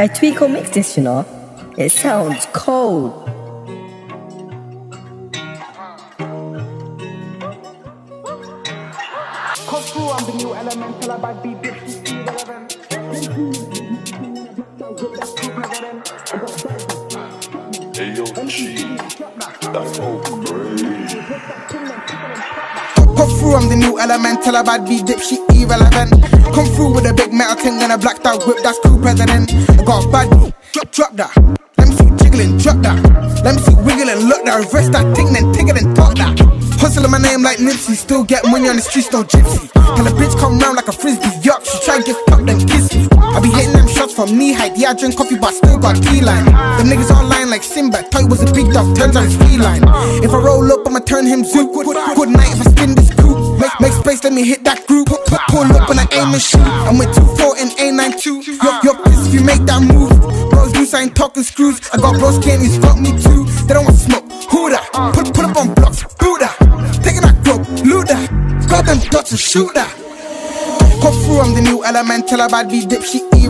I Tweako mix this, you know. It sounds cold. Come through, I'm the new elemental, about be bitch, irrelevant. Hey yo, G, that's so crazy. Through, I'm the new elemental, about be dip, she irrelevant. Come through with a big metal thing and a blacked out whip, that's cool president. I got a bad beat, drop, drop that. Let me see you jiggling, drop that. Let me see you wiggling, look that, reverse that thing, then take it and talk that. Hustling my name like Nipsey, still get money on the streets, no gypsy. Tell a bitch come round like a frisbee, yuck, she try give up, then from knee height, yeah, I drink coffee, but still got key line. Them niggas online like Simba, thought he was a big dog, turns out it's feline. If I roll up, I'ma turn him zoo. Good, night if I spin this coupe. Make, make space, let me hit that group. Pull up and I aim and shoot. I'm with 2-4 and A92. You're, you're if you make that move. Bros loose, I ain't talking screws. I got bros candies, fuck me too. They don't want smoke. Who that? Put, put up on blocks, do that. Taking that grub, loot that. Grab them dots and shoot that. Come through, I'm the new elemental, about be dip,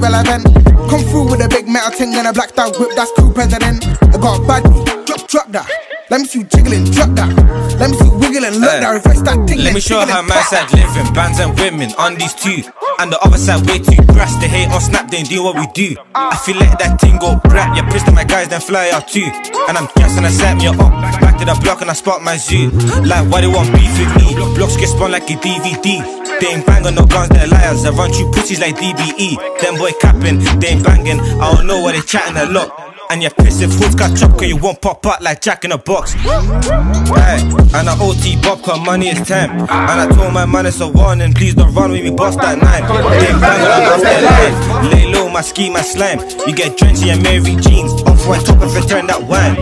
she irrelevant. Come through with a big metal thing and a blacked out whip, that's cool president. I got a bad drop, drop that. Let me see you jiggling, drop that. Let me see you wiggling, look Hey. that, reverse that thing. Let me show how my side living. Bands and women on these two. And the other side way too brass. They hate on Snap, they do what we do. I feel like that thing go brat. You pissed at my guys, then fly out too. And I'm gassing, I set me up. Back to the block and I spot my zoo. Like, why they want beef with me? Blocks get spun like a DVD. They ain't bang on no guns, they're liars. I run through pussies like DBE. Them boy capping, they ain't banging. I don't know why they chatting a lot. And you're pissed if hoods got chopped, cause you won't pop out like Jack in a box. And I OT Bob, cause money is time. And I told my man it's a warning, please don't run with me, bust that nine. They bang when I bust that line. Lay low, my ski, my slime. You get drenched in your Mary jeans. Off white top and return that wine.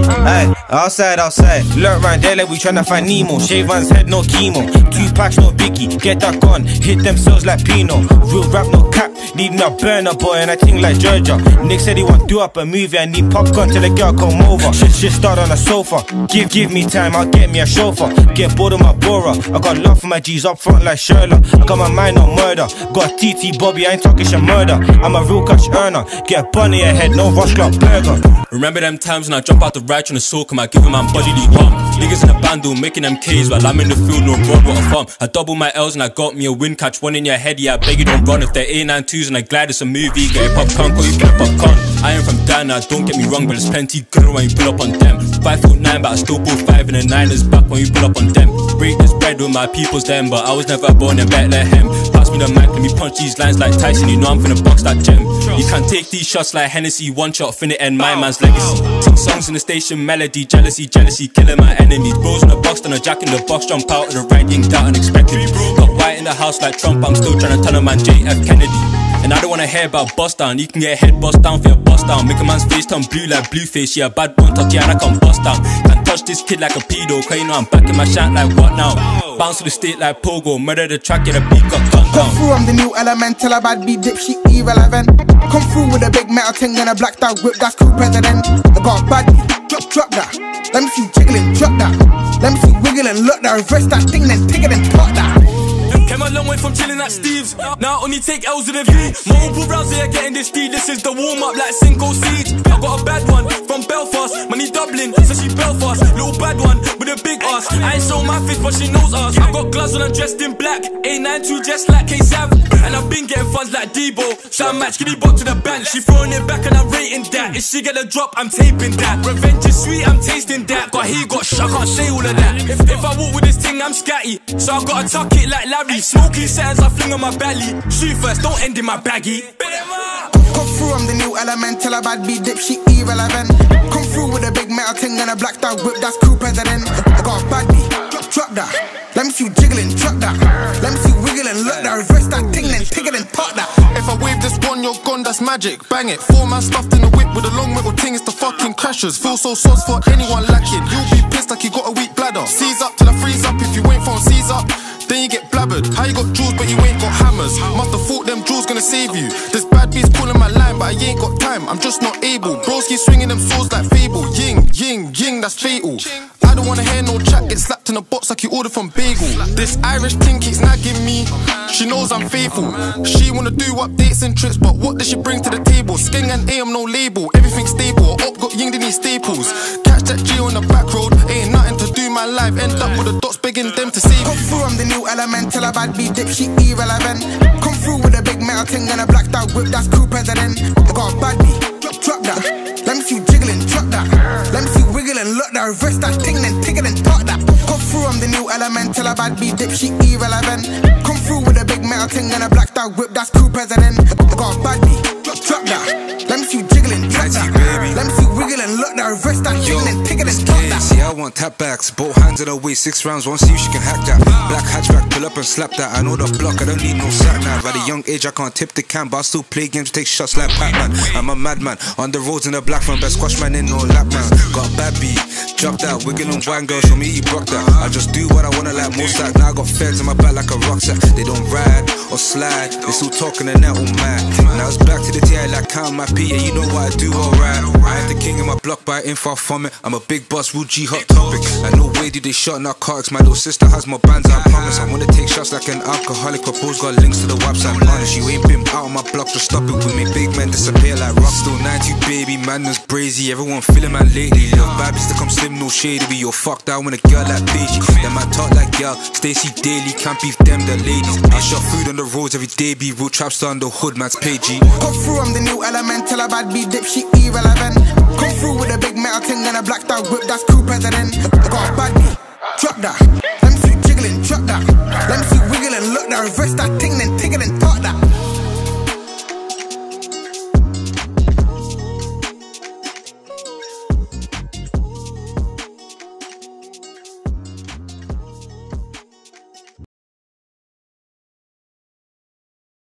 Outside, outside. Lurk round there like we tryna find Nemo. Shave one's head, no chemo. Two packs, no biggie. Get that gun, hit them cells like Pino. Real rap, no cap. Need me a burner boy, and I think like Georgia. Nick said he want do up a movie. I need popcorn till the girl come over. Shit, shit start on the sofa. Give, give me time, I'll get me a chauffeur. Get bored of my Bora. I got love for my G's up front like Sherlock. I got my mind on murder. Got TT Bobby, I ain't talking shit murder. I'm a real cash earner. Get a bunny ahead, no rush club burger. Remember them times when I jump out the right on the soul, come I give him my bodily harm. Niggas in the bundle making them K's while I'm in the field, no broad with a farm. I double my L's and I got me a win, catch one in your head, yeah, I beg you don't run. If they're A92s and I glide, it's a movie, get a popcorn, call you get a popcorn. I am from Ghana, don't get me wrong, but there's plenty good when you pull up on them. Five foot nine, but I still pull five in the nine is back when you pull up on them. Break this bread with my people's them, but I was never born in Bethlehem. Pass me the mic, let me punch these lines like Tyson, you know I'm finna box that gem. You can't take these shots like Hennessy, one shot, finna end my man's legacy. Sing songs in the station, melody, jealousy, jealousy, killing my enemies. Bros in the box, then a jack in the box, jump out of the right, yinked out unexpectedly. Got white in the house like Trump, I'm still trying to turn a man JF Kennedy. And I don't wanna hear about bust down. You can get head bust down for your bust down. Make a man's face turn blue like blueface. Yeah, bad boy touch, yeah, I can bust down. Can't touch this kid like a pedo, cause you know I'm back in my shot like what now? Bounce to the state like pogo, murder the track, get a beat got Come down. through, I'm the new elemental, a bad beat dip, she irrelevant. Come through with a big metal thing and a blacked out whip, that's cool president. I got a bad beat, drop, drop that. Let me see jiggling, drop that. Let me see wiggling, look that, reverse that thing, then take it and talk that. Way from chilling at Steve's. Now I only take L's with a V. Multiple rounds here getting this speed. This is the warm up like single seeds. I got a bad one from Belfast. Money Dublin, so she Belfast. Little bad one with a big ass. I ain't show my face, but she knows us. I got gloves on, I'm dressed in black. A92 just like K-Sav. And I've been getting funds like Debo. Shot match, me bought to the bank. She throwing it back and I'm rating that. If she get a drop, I'm taping that. Revenge is sweet, I'm tasting that. Got he got shot, can't say all of that. If, if I walk with this thing, I'm scatty. So I gotta tuck it like Larry. Smoky settings, I fling on my belly. Shoot first, don't end in my baggy. Come through, I'm the new elemental, a bad beat dip, she irrelevant. Come through with a big metal thing and a black out whip, that's cool president. I got a bad beat, drop, drop that. Let me see you jiggling, drop that. Let me see you wiggling, look that, reverse that thing, then take it and pop that. If I wave this one, you're gone, that's magic. Bang it. Four man stuffed in the whip with a long metal ting, it's the fucking crashers. Feel so sauce for anyone lacking. You'll be pissed like you got a weak bladder. Seize up till I freeze up. If you ain't phone, seize up. Then you get blabbered. How you got jewels but you ain't got hammers? Must have thought them jewels gonna save you. This bad beats calling my line, but I ain't got time. I'm just not able. Bros keep swinging them swords like Fable. Ying, ying, ying, that's fatal. I don't wanna hear no chat. Get slapped in a box like you ordered from Bagel. This Irish thing keeps nagging me. She knows I'm faithful. She wanna do updates and trips, but what does she bring to the table? Skeng and AM, no label. Everything stable. Up got ying, in these staples. Catch that G on the back road. Ain't nothing to my life. End up with the dots begging them to save Come through, I'm the new element. Tell a bad beat dip, she irrelevant. Come through with a big metal thing and a blacked out whip, that's crew president. I got a bad beat, drop that. Let me see you jiggling, drop that. Let me see you wiggling, look that, reverse that thing, then tick it and talk that. Come through, I'm the new element. Tell a bad beat dip, she irrelevant. Come through with a big metal thing and a blacked out whip, that's crew president. I got a bad beat, drop that. Let me see you jiggling, drop that. Let me see you look that, reverse that then tick it and that. See, I want tap backs, both hands in the way, six rounds, see if she can hack that. Black hatchback, pull up and slap that. I know the block, I don't need no sat nav. At a young age, I can't tip the cam, but I still play games, take shots like Pac-Man. I'm a madman, on the roads in a black man, best squash man in no lap man. Got a bad beat, drop that, wiggling wine girl, show me you broke that. I just do what I wanna like most like. Now got feds in my back like a rucksack. They don't ride or slide, they still talking and that all mad. Now it's back to the TI like count my P, yeah, you know what I do, alright. I ain't the king in my block, but I far from it. I'm a big boss, real G hot topic. And no way do they shot narcotics. My little sister has more bands, I promise. I wanna take shots like an alcoholic. Propose got links to the website, honest. You ain't been out on my block, just stop it with me. Big men disappear like rock. Still 90, baby, madness brazy. Everyone feeling man lately. Little babies to come slim, no shade. Be your fucked out when a girl like Beijing. Them I talk like girl, Stacy Daily, can't beef them, the ladies. I shot food on the roads every day, be real trap star on the hood, man's G. Come through, I'm the new element. Tell a bad beat dip, she irrelevant. Come through with a big metal thing and a blacked out whip, that's crew president. I got a bad drop that.